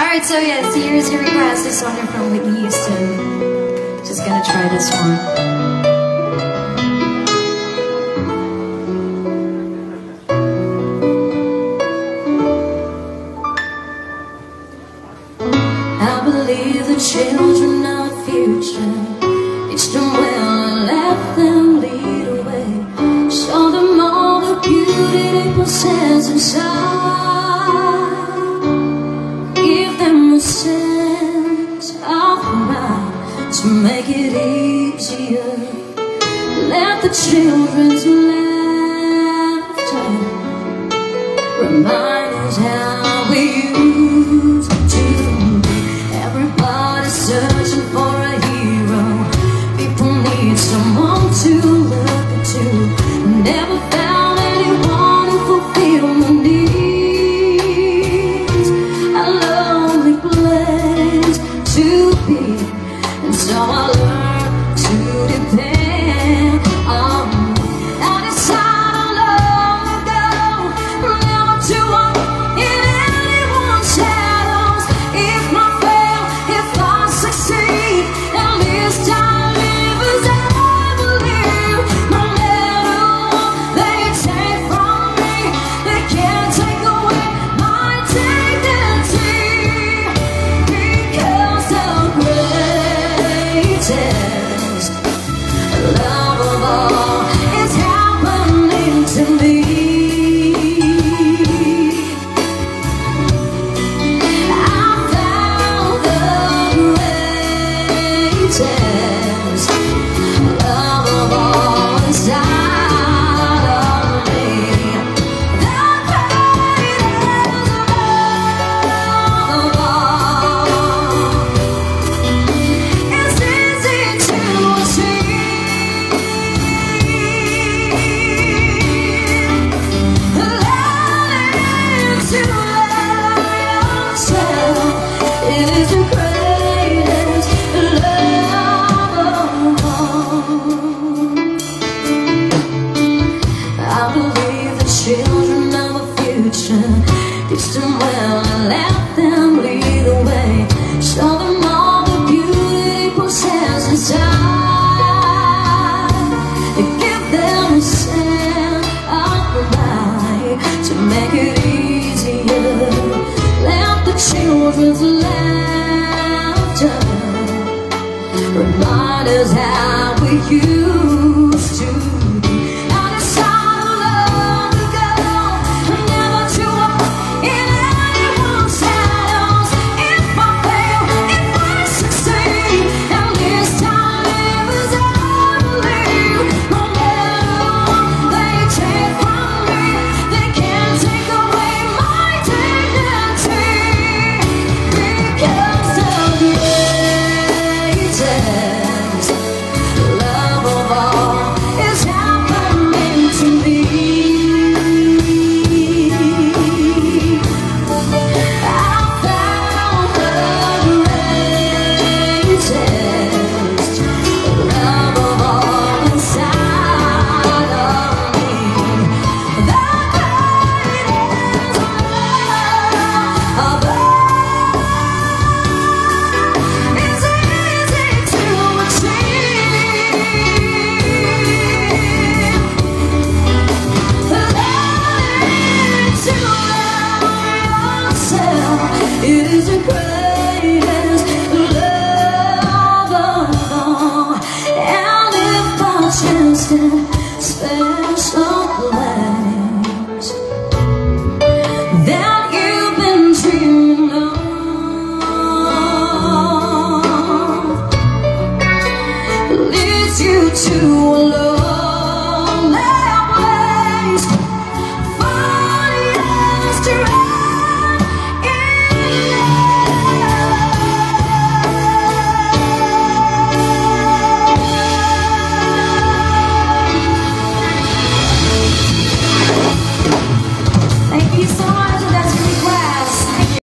Alright, so yes, here's your request. This one from Whitney Houston. Just gonna try this one. children of the future It's the well and let them lead away Show them all the beauty they possess inside make it easier. Let the children's laughter remind Oh. Remind us how we used to It is the greatest love of all. And if by chance that special that you've been dreaming of leads you to a love.